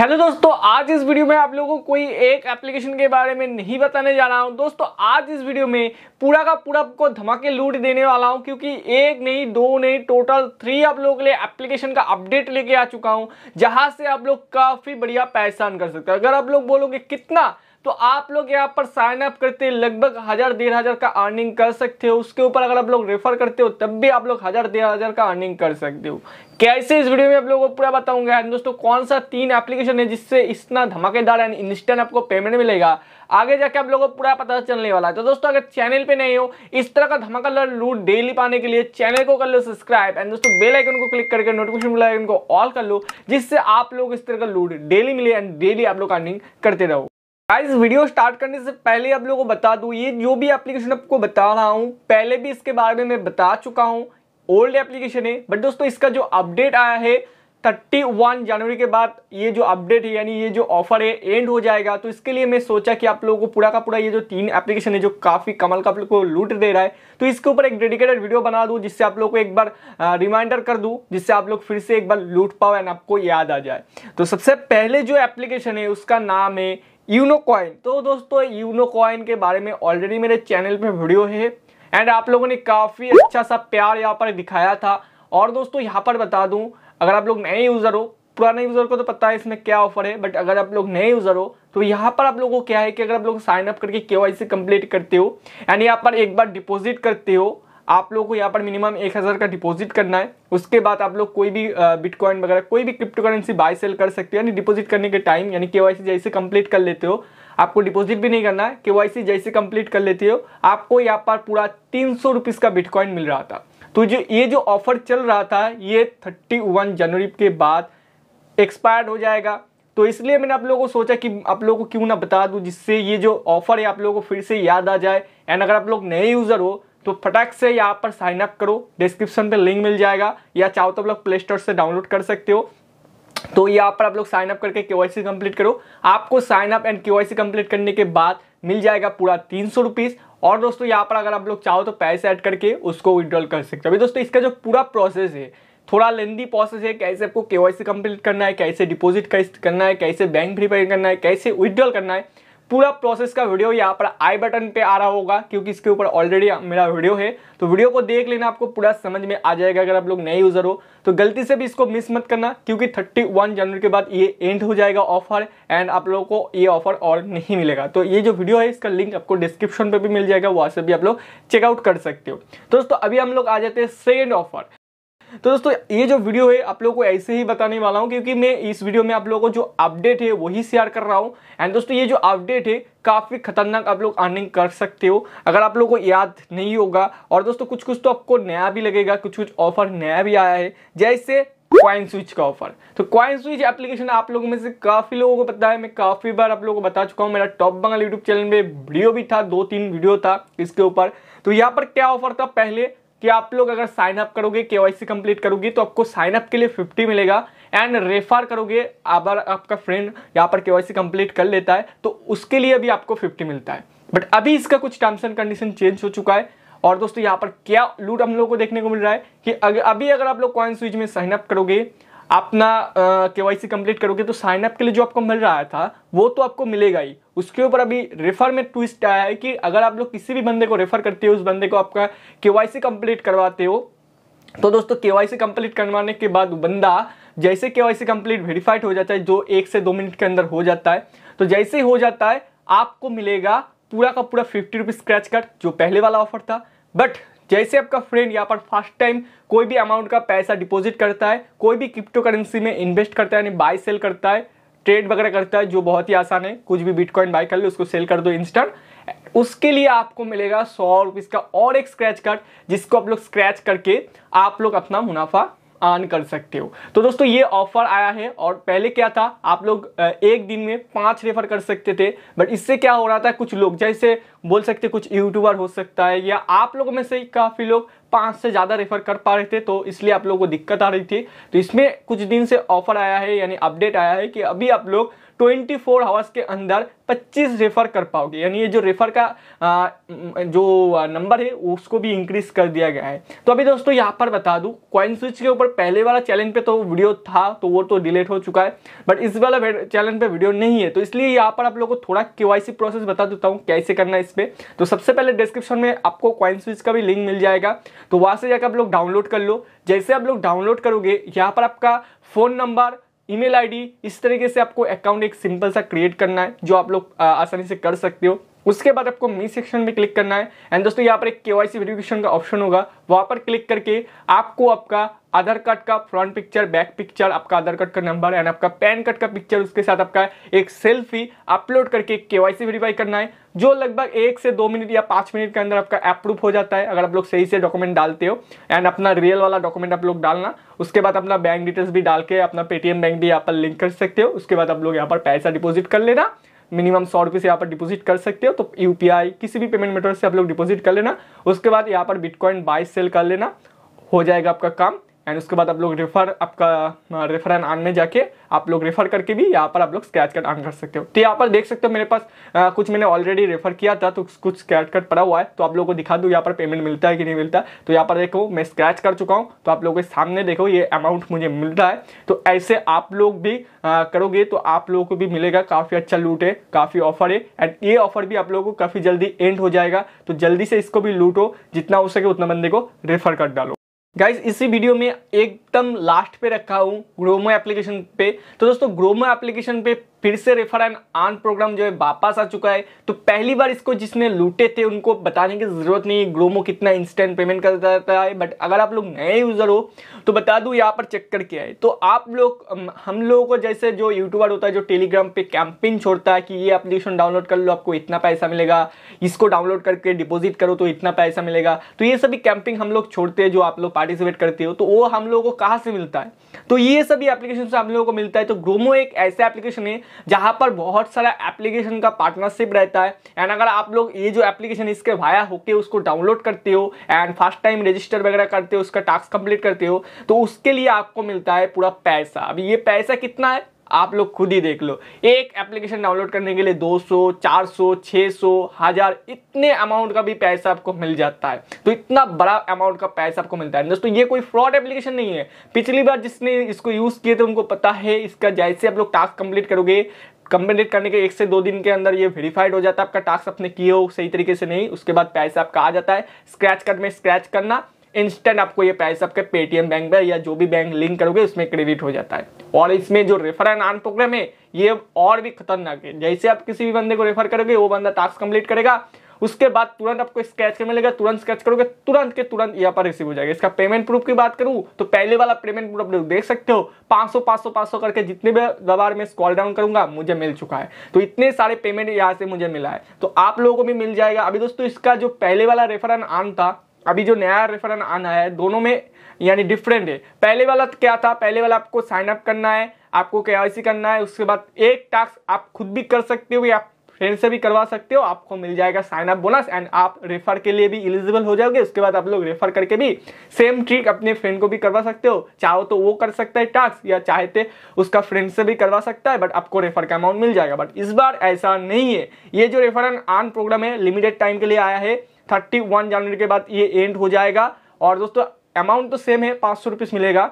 Hello दोस्तों, आज इस वीडियो में आप लोगों को कोई एक एप्लीकेशन के बारे में नहीं बताने जा रहा हूँ। दोस्तों, आज इस वीडियो में पूरा का पूरा आपको धमाके लूट देने वाला हूँ, क्योंकि एक नहीं, दो नहीं टोटल थ्री आप लोगों के लिए एप्लीकेशन का अपडेट लेके आ चुका हूँ, जहाँ से आप लोग काफ़ी बढ़िया पैसा कर सकते हैं। अगर आप लोग बोलोगे कितना तो आप लोग यहाँ पर साइन अप करते लगभग हज़ार, डेढ़ हज़ार का अर्निंग कर सकते हो। उसके ऊपर अगर आप लोग रेफर करते हो, तब भी आप लोग हज़ार, डेढ़ हज़ार का अर्निंग कर सकते हो। कैसे इस वीडियो में आप लोगों को पूरा बताऊँगा? दोस्तों, कौन सा तीन एप्लीकेशन है जिससे इतना धमाकेदार एंड इंस्टेंट आपको पेमेंट मिलेगा? आगे जाके आप लोगों को पूरा पता चलने वाला है। तो दोस्तों, अगर चैनल पे नहीं हो, इस तरह का धमाकेदार लूट डेली पाने के लिए चैनल को कर लो सब्सक्राइब एंड दोस्तों बेल आइकन को क्लिक करके नोटिफिकेशन बेल आइकन को ऑल कर लो, जिससे आप लोग इस तरह का लूट डेली मिले एंड डेली आप लोग अर्निंग करते रहो। गाइस वीडियो स्टार्ट करने से पहले आप लोगों को बता दूँ, ये जो भी एप्लीकेशन आपको बता रहा हूँ, पहले भी इसके बारे में बता चुका हूँ ओल्ड एप्लीकेशन है। बट दोस्तों, इसका जो अपडेट आया है 31 जनवरी के बाद ये जो अपडेट है, यानी ये जो ऑफ़र है एंड हो जाएगा। तो इसके लिए मैं सोचा कि आप लोगों को पूरा का पूरा ये जो तीन एप्लीकेशन है, जो काफ़ी कमल का आप लोग को लूट दे रहा है तो इसके ऊपर एक डेडिकेटेड वीडियो बना दूँ, जिससे आप लोग को एक बार रिमाइंडर कर दूँ, जिससे आप लोग फिर से एक बार लूट पाओ एंड आपको याद आ जाए। तो सबसे पहले जो एप्लीकेशन है, उसका नाम है यूनो कॉइन तो दोस्तों यूनो कॉइन के बारे में ऑलरेडी मेरे चैनल पे वीडियो है एंड आप लोगों ने काफ़ी अच्छा सा प्यार यहाँ पर दिखाया था। और दोस्तों, यहाँ पर बता दूँ, अगर आप लोग नए यूज़र हो, पुराने यूज़र को तो पता है इसमें क्या ऑफ़र है बट अगर आप लोग नए यूज़र हो तो यहाँ पर आप लोगों को क्या है कि अगर आप लोग साइन अप करके के कंप्लीट करते हो एंड यहाँ पर एक बार डिपॉजिट करते हो आप लोगों को यहाँ पर मिनिमम एक हज़ार का डिपॉजिट करना है। उसके बाद आप लोग कोई भी बिटकॉइन वगैरह, कोई भी क्रिप्टो करेंसी बाय सेल कर सकते हो। यानी डिपॉजिट करने के टाइम यानी के जैसे कंप्लीट कर लेते हो, आपको डिपॉजिट भी नहीं करना है। के जैसे कंप्लीट कर लेते हो, आपको यहाँ पर पूरा तीन सौ का बिटकॉइन मिल रहा था। तो जो, ये जो ऑफ़र चल रहा था, ये थर्टी वन जनवरी के बाद एक्सपायर्ड हो जाएगा। तो इसलिए मैंने आप लोगों को सोचा कि आप लोगों को क्यों ना बता दूँ, जिससे ये जो ऑफ़र है, आप लोगों को फिर से याद आ जाए। एंड अगर आप लोग नए यूज़र हो तो फटाक से यहाँ पर साइन अप करो। डिस्क्रिप्शन पे लिंक मिल जाएगा। या चाहो तो आप लोग प्ले स्टोर से डाउनलोड कर सकते हो। तो यहाँ पर आप लोग साइन अप करके केवाईसी कंप्लीट करो। आपको sign up and KYC complete करने के बाद मिल जाएगा पूरा तीन सौ रुपीज़ और दोस्तों, यहाँ पर अगर आप लोग चाहो तो पैसे ऐड करके उसको विड्रॉल कर सकते हो। अभी दोस्तों, इसका जो पूरा प्रोसेस है, थोड़ा लेंदी प्रोसेस है, कैसे आपको केवाईसी कंप्लीट करना है, कैसे डिपॉजिट करना है, कैसे बैंक वेरीफाई करना है, कैसे विड्रॉल करना है पूरा प्रोसेस का वीडियो यहाँ पर आई बटन पे आ रहा होगा, क्योंकि इसके ऊपर ऑलरेडी मेरा वीडियो है। तो वीडियो को देख लेना, आपको पूरा समझ में आ जाएगा अगर आप लोग नए यूज़र हो। तो गलती से भी इसको मिस मत करना, क्योंकि 31 जनवरी के बाद ये एंड हो जाएगा ऑफ़र एंड आप लोगों को ये ऑफ़र और नहीं मिलेगा। तो ये जो वीडियो है, इसका लिंक आपको डिस्क्रिप्शन पे भी मिल जाएगा, वहाँ से भी आप लोग चेकआउट कर सकते हो। दोस्तों, अभी हम लोग आ जाते हैं सेकेंड ऑफ़र तो दोस्तों, ये जो वीडियो है, आप लोगों को ऐसे ही बताने वाला हूँ, क्योंकि मैं इस वीडियो में आप लोगों को जो अपडेट है, वही शेयर कर रहा हूँ। एंड दोस्तों, ये जो अपडेट है, काफ़ी खतरनाक आप लोग अर्निंग कर सकते हो। अगर आप लोगों को याद नहीं होगा, और दोस्तों कुछ कुछ तो आपको नया भी लगेगा कुछ कुछ ऑफ़र नया भी आया है, जैसे क्वाइन स्विच का ऑफ़र तो क्वाइन स्विच एप्लीकेशन आप लोगों में से काफ़ी लोगों को पता है, मैं काफ़ी बार आप लोगों को बता चुका हूँ, मेरा टॉप बंगाल यूट्यूब चैनल में वीडियो भी था दो तीन वीडियो था इसके ऊपर। तो यहाँ पर क्या ऑफ़र था पहले? कि आप लोग अगर साइन अप करोगे केवाईसी कंप्लीट करोगे तो आपको साइन अप के लिए 50 मिलेगा। एंड रेफर करोगे अगर आपका फ्रेंड यहाँ पर केवाईसी कंप्लीट कर लेता है तो उसके लिए भी आपको 50 मिलता है। बट अभी इसका कुछ टर्म्स एंड कंडीशन चेंज हो चुका है। और दोस्तों, यहाँ पर क्या लूट हम लोग को देखने को मिल रहा है कि अभी अगर आप लोग कॉइन स्विच में साइन अप करोगे अपना के वाई कंप्लीट करोगे तो साइन अप के लिए जो आपको मिल रहा था, वो तो आपको मिलेगा ही। उसके ऊपर अभी रेफर में ट्विस्ट आया है कि अगर आप लोग किसी भी बंदे को रेफर करते हो, उस बंदे को आपका के कंप्लीट करवाते हो तो दोस्तों के वाई सी कंप्लीट करवाने के बाद बंदा जैसे के वाई सी कंप्लीट वेरीफाइड हो जाता है, जो एक से दो मिनट के अंदर हो जाता है तो जैसे ही जाता है, आपको मिलेगा पूरा का पूरा फिफ्टी रुपीज़ स्क्रैच कट जो पहले वाला ऑफ़र था। बट जैसे आपका फ्रेंड यहाँ पर फ़र्स्ट टाइम कोई भी अमाउंट का पैसा डिपॉजिट करता है, कोई भी क्रिप्टो करेंसी में इन्वेस्ट करता है, यानी बाय सेल करता है ट्रेड वगैरह करता है, जो बहुत ही आसान है, कुछ भी बिटकॉइन बाय कर ले, उसको सेल कर दो इंस्टेंट उसके लिए आपको मिलेगा सौ रुपीज़ का और एक स्क्रैच कार्ड जिसको आप लोग स्क्रैच करके आप लोग अपना मुनाफा अर्न कर सकते हो। तो दोस्तों, ये ऑफ़र आया है और पहले क्या था? आप लोग एक दिन में पाँच रेफर कर सकते थे बट इससे क्या हो रहा था? कुछ लोग, जैसे बोल सकते कुछ यूट्यूबर हो सकता है, या आप लोगों में से काफ़ी लोग पाँच से ज़्यादा रेफर कर पा रहे थे तो इसलिए आप लोगों को दिक्कत आ रही थी। तो इसमें कुछ दिन से ऑफ़र आया है, यानी अपडेट आया है कि अभी आप लोग 24 फोर आवर्स के अंदर 25 रेफर कर पाओगे। यानी ये जो रेफर का आ, जो नंबर है उसको भी इंक्रीज कर दिया गया है। तो अभी दोस्तों यहाँ पर बता दूँ कॉइन स्विच के ऊपर पहले वाला चैलेंज पे तो वीडियो था तो वो तो डिलीट हो चुका है। बट इस वाला चैलेंज पे वीडियो नहीं है। तो इसलिए यहाँ पर आप लोगों को थोड़ा के प्रोसेस बता देता हूँ कैसे करना है इस पर तो सबसे पहले डिस्क्रिप्शन में आपको कॉइन स्विच का भी लिंक मिल जाएगा। तो वहाँ से जाकर आप लोग डाउनलोड कर लो। जैसे आप लोग डाउनलोड करोगे यहाँ पर आपका फ़ोन नंबर ईमेल आईडी, इस तरीके से आपको अकाउंट एक सिंपल सा क्रिएट करना है, जो आप लोग आसानी से कर सकते हो। उसके बाद आपको मी सेक्शन में क्लिक करना है। एंड दोस्तों, यहाँ पर एक केवाईसी वेरिफिकेशन का ऑप्शन होगा। वहाँ पर क्लिक करके आपको आपका आधार कार्ड का फ्रंट पिक्चर बैक पिक्चर आपका आधार कार्ड का नंबर एंड आपका पैन कार्ड का पिक्चर उसके साथ आपका एक सेल्फी अपलोड करके केवाईसी वेरीफाई करना है, जो लगभग एक से दो मिनट या पाँच मिनट के अंदर आपका अप्रूव हो जाता है। अगर आप लोग सही से डॉक्यूमेंट डालते हो एंड अपना रियल वाला डॉक्यूमेंट आप लोग डालना, उसके बाद अपना बैंक डिटेल्स भी डाल के, अपना पेटीएम बैंक भी यहाँ पर लिंक कर सकते हो। उसके बाद आप लोग यहाँ पर पैसा डिपोजिट कर लेना। मिनिमम सौ रुपये से यहाँ पर डिपोजिट कर सकते हो तो यूपीआई किसी भी पेमेंट मेथड से आप लोग डिपोजिट कर लेना, उसके बाद यहाँ पर बिटकॉइन बाई सेल कर लेना, हो जाएगा आपका काम। एंड उसके बाद आप लोग रेफर आपका रेफर एंड आन में जाके आप लोग रेफर करके भी यहाँ पर आप लोग स्क्रैच कार्ड आन कर सकते हो। तो यहाँ पर देख सकते हो मेरे पास आ, कुछ मैंने ऑलरेडी रेफर किया था तो कुछ स्क्रैच कार्ड पड़ा हुआ है। तो आप लोगों को दिखा दूँ यहाँ पर पेमेंट मिलता है कि नहीं मिलता। तो यहाँ पर देखो मैं स्क्रैच कर चुका हूँ। तो आप लोगों के सामने देखो ये अमाउंट मुझे मिल रहा है। तो ऐसे आप लोग भी आ, करोगे तो आप लोगों को भी मिलेगा। काफ़ी अच्छा लूट है काफ़ी ऑफ़र है। एंड ये ऑफ़र भी आप लोगों को काफ़ी जल्दी एंड हो जाएगा। तो जल्दी से इसको भी लूटो जितना हो सके उतना बंदे को रेफर कर डालो। गाइस इसी वीडियो में एकदम लास्ट पे रखा हूँ ग्रोमो एप्लीकेशन पे। तो दोस्तों ग्रोमो एप्लीकेशन पे फिर से रेफर एंड आन प्रोग्राम जो है वापस आ चुका है। तो पहली बार इसको जिसने लूटे थे, उनको बताने की ज़रूरत नहीं ग्रोमो कितना इंस्टेंट पेमेंट कर देता है। बट अगर आप लोग नए यूज़र हो तो बता दूँ यहाँ पर चेक करके आए। तो आप लोग, हम लोगों को जैसे जो यूट्यूबर होता है, जो टेलीग्राम पे कैंपिंग छोड़ता है कि ये एप्लीकेशन डाउनलोड कर लो, आपको इतना पैसा मिलेगा। इसको डाउनलोड करके डिपोजिट करो तो इतना पैसा मिलेगा। तो ये सभी कैंपिंग हम लोग छोड़ते हैं, जो आप लोग पार्टिसिपेट करते हो। तो वो हम लोगों को कहाँ से मिलता है? तो ये सभी एप्लीकेशन से हम लोगों को मिलता है। तो ग्रोमो एक ऐसा एप्लीकेशन है जहाँ पर बहुत सारा एप्लीकेशन का पार्टनरशिप रहता है। एंड अगर आप लोग ये जो एप्लीकेशन इसके भाया होके उसको डाउनलोड करते हो एंड फ़र्स्ट टाइम रजिस्टर वगैरह करते हो, उसका टास्क कंप्लीट करते हो तो उसके लिए आपको मिलता है पूरा पैसा। अभी ये पैसा कितना है? आप लोग खुद ही देख लो। एक एप्लीकेशन डाउनलोड करने के लिए 200, 400, 600, हज़ार इतने अमाउंट का भी पैसा आपको मिल जाता है। तो इतना बड़ा अमाउंट का पैसा आपको मिलता है। दोस्तों ये कोई फ्रॉड एप्लीकेशन नहीं है। पिछली बार जिसने इसको यूज़ किए थे उनको पता है इसका जैसे आप लोग टास्क कंप्लीट करोगे कंप्लीट करने के एक से दो दिन के अंदर ये वेरीफाइड हो जाता है। आपका टास्क अपने किए हो सही तरीके से नहीं उसके बाद पैसा आपका आ जाता है। स्क्रैच कार्ड में स्क्रैच करना। इंस्टेंट आपको ये पैसा आपके पेटीएम बैंक में या जो भी बैंक लिंक करोगे, उसमें क्रेडिट हो जाता है। और इसमें जो रेफर एंड आन प्रोग्राम है, ये और भी खतरनाक है। जैसे आप किसी भी बंदे को रेफर करोगे, वो बंदा टास्क कंप्लीट करेगा, उसके बाद तुरंत आपको स्केच कर मिलेगा, तुरंत स्केच करोगे, तुरंत के तुरंत यहाँ पर रिसीव हो जाएगा। इसका पेमेंट प्रूफ की बात करूँ तो पहले वाला पेमेंट प्रूफ आप लोग देख सकते हो 500 500 500 करके जितने भी बार मैं स्कॉल डाउन करूँगा, मुझे मिल चुका है। तो इतने सारे पेमेंट यहाँ से मुझे मिला है। तो आप लोगों को भी मिल जाएगा। अभी दोस्तों, इसका जो पहले वाला रेफर आन था अभी जो नया रेफरन आना है, दोनों में यानी डिफरेंट है। पहले वाला क्या था? पहले वाला आपको साइन अप करना है, आपको के करना है, उसके बाद एक टास्क आप खुद भी कर सकते हो या फ्रेंड से भी करवा सकते हो, आपको मिल जाएगा साइन अप बोनस एंड आप रेफर के लिए भी इलिजिबल हो जाओगे। उसके बाद आप लोग रेफर करके भी सेम ट्रिक अपने फ्रेंड को भी करवा सकते हो। चाहो तो वो कर सकता है टास्क या चाहते उसका फ्रेंड से भी करवा सकता है बट आपको रेफर का अमाउंट मिल जाएगा। बट इस बार ऐसा नहीं है। ये जो रेफर एंड आन प्रोग्राम है लिमिटेड टाइम के लिए आया है थर्टी वन जनवरी के बाद ये एंड हो जाएगा। और दोस्तों अमाउंट तो सेम है, पाँच सौ मिलेगा।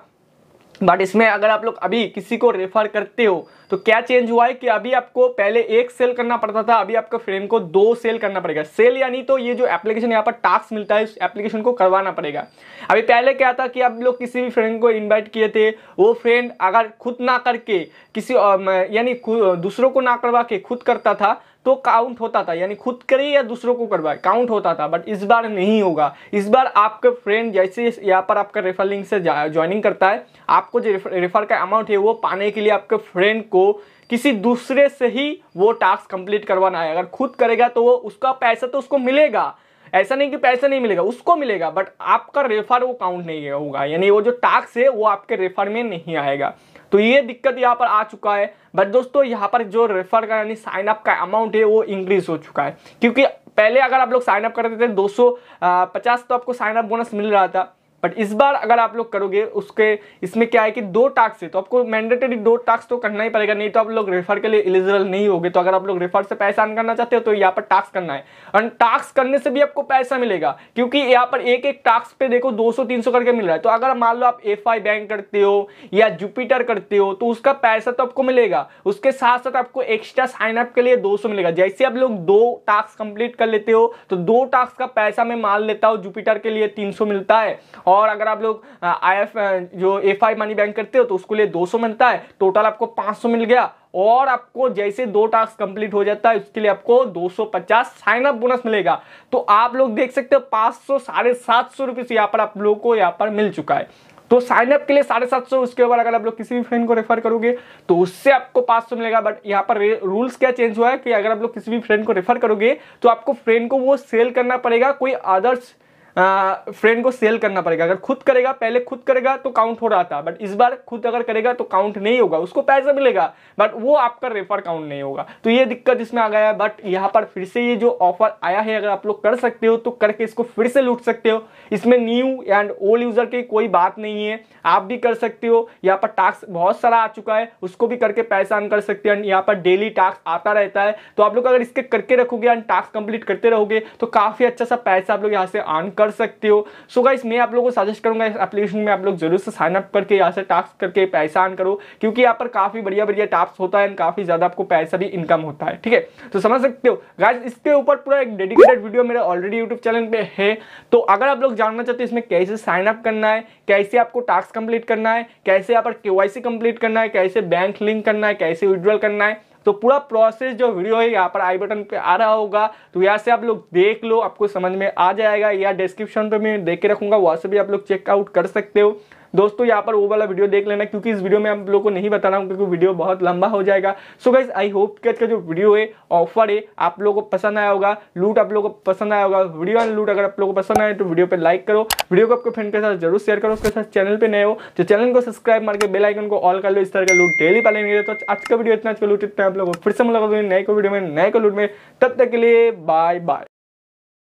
बट इसमें अगर आप लोग अभी किसी को रेफर करते हो तो क्या चेंज हुआ है कि अभी आपको पहले एक सेल करना पड़ता था, अभी आपका फ्रेंड को दो सेल करना पड़ेगा। सेल यानी तो ये जो एप्लीकेशन यहाँ पर टास्क मिलता है, उस एप्लीकेशन को करवाना पड़ेगा। अभी पहले क्या था कि आप लोग किसी भी फ्रेंड को इनवाइट किए थे, वो फ्रेंड अगर खुद ना करके किसी यानी दूसरों को ना करवा के खुद करता था तो काउंट होता था। यानी खुद करे या दूसरों को करवाए काउंट होता था। बट इस बार नहीं होगा। इस बार आपके फ्रेंड जैसे यहाँ पर आपका रेफर लिंक से ज्वाइनिंग करता है, आपको जो रेफर का अमाउंट है, वो पाने के लिए आपके फ्रेंड को किसी दूसरे से ही वो टास्क कंप्लीट करवाना है। अगर खुद करेगा तो वो उसका पैसा तो उसको मिलेगा। ऐसा नहीं कि पैसा नहीं मिलेगा, उसको मिलेगा बट आपका रेफर वो काउंट नहीं होगा। यानी वो जो टास्क है, वो आपके रेफर में नहीं आएगा। तो ये दिक्कत यहाँ पर आ चुका है। बट दोस्तों, यहाँ पर जो रेफर का यानी साइन अप का अमाउंट है, वो इंक्रीज हो चुका है। क्योंकि पहले अगर आप लोग साइन अप करते थे, दो सौ पचास तो आपको साइन अप बोनस मिल रहा था। बट इस बार अगर आप लोग करोगे, उसके, इसमें क्या है कि दो टास्क है तो आपको मैंडेटरी दो टास्क तो करना ही पड़ेगा, नहीं तो आप लोग रेफर के लिए एलिजिबल नहीं होगे। तो अगर आप लोग रेफर से पैसा अर्न करना चाहते हो तो यहाँ पर टास्क करना है। और टास्क करने से भी आपको पैसा मिलेगा, क्योंकि यहाँ पर एक एक टास्क पे देखो 200-300 करके मिल रहा है। तो अगर मान लो आप एफ़ बैंक करते हो या जुपिटर करते हो तो उसका पैसा तो आपको मिलेगा। उसके साथ साथ आपको एक्स्ट्रा साइन अप के लिए दो सौ मिलेगा। जैसे आप लोग दो टास्क कंप्लीट कर लेते हो तो दो टास्क का पैसा मैं मान लेता हूँ जुपिटर के लिए तीन सौ मिलता है। और अगर आप लोग आई एफ़ जो एफ़ आई मनी बैंक करते हो तो उसके लिए 200 मिलता है। टोटल आपको 500 मिल गया। और आपको जैसे दो टास्क कंप्लीट हो जाता है, उसके लिए आपको 250 साइन अप बोनस मिलेगा। तो आप लोग देख सकते हो 500 साढ़े सात सौ रुपये यहाँ पर आप लोग को यहाँ पर मिल चुका है। तो साइन अप के लिए साढ़े सात सौ, उसके बाद अगर आप लोग किसी भी फ्रेंड को रेफर करोगे तो उससे आपको पाँच सौ मिलेगा। बट यहाँ पर रूल्स क्या चेंज हुआ है कि अगर आप लोग किसी भी फ्रेंड को रेफर करोगे तो आपको फ्रेंड को वो सेल करना पड़ेगा। कोई अदर्स फ्रेंड को सेल करना पड़ेगा। अगर खुद करेगा, पहले खुद करेगा तो काउंट हो रहा था। बट इस बार खुद अगर करेगा तो काउंट नहीं होगा। उसको पैसा मिलेगा बट वो आपका रेफर काउंट नहीं होगा। तो ये दिक्कत इसमें आ गया है। बट यहाँ पर फिर से ये जो ऑफ़र आया है, अगर आप लोग कर सकते हो तो करके इसको फिर से लूट सकते हो। इसमें न्यू एंड ओल्ड यूज़र की कोई बात नहीं है। आप भी कर सकते हो। यहाँ पर टास्क बहुत सारा आ चुका है। उसको भी करके पैसा अर्न कर सकते हैं। यहाँ पर डेली टास्क आता रहता है। तो आप लोग अगर इसके करके रखोगे एंड टास्क कंप्लीट करते रहोगे तो काफ़ी अच्छा सा पैसा आप लोग यहाँ से अर्न कर सकते हो। सो गाइस मैं आप लोगों को सजेस्ट करूँगा इस एप्लीकेशन में आप लोग ज़रूर से साइन अप करके, यहाँ से टास्क करके पैसा अर्न करो, क्योंकि यहाँ पर काफ़ी बढ़िया बढ़िया टास्क होता है काफ़ी ज़्यादा आपको पैसा भी इनकम होता है, ठीक है? तो समझ सकते हो। गाइस इसके ऊपर पूरा एक डेडिकेटेड वीडियो मेरे ऑलरेडी यूट्यूब चैनल पे है। तो अगर आप लोग जानना चाहते हो इसमें कैसे साइन अप करना है, कैसे आपको टास्क कंप्लीट करना है, कैसे यहाँ पर केवाईसी कंप्लीट करना है, कैसे बैंक लिंक करना है, कैसे विड्रॉल करना है तो पूरा प्रोसेस जो वीडियो है, यहाँ पर आई बटन पे आ रहा होगा। तो यहाँ से आप लोग देख लो, आपको समझ में आ जाएगा। या डिस्क्रिप्शन पे मैं देख के रखूँगा, वहाँ से भी आप लोग चेकआउट कर सकते हो। दोस्तों, यहाँ पर वो वाला वीडियो देख लेना, क्योंकि इस वीडियो में आप लोग को नहीं बता रहा हूँ, क्योंकि वीडियो बहुत लंबा हो जाएगा। सो गाइज़ आई होप कि आज का जो वीडियो है ऑफ़र है, आप लोगों को पसंद आया होगा लूट आप लोगों को पसंद आया होगा वीडियो एंड लूट अगर आप लोगों को पसंद आए तो वीडियो पर लाइक करो। वीडियो को आपके फ्रेंड के साथ ज़रूर शेयर करो, उसके साथ चैनल पर नए हो तो चैनल को सब्सक्राइब मार के बेलाइकन को ऑल कर लो, इस तरह का लूट डेली पाले नहीं तो आज का वीडियो इतना अच्छा लूट इतना आप लोग फिर से मुलाकात नए को वीडियो में, नए को लूट में। तब तक के लिए बाय बाय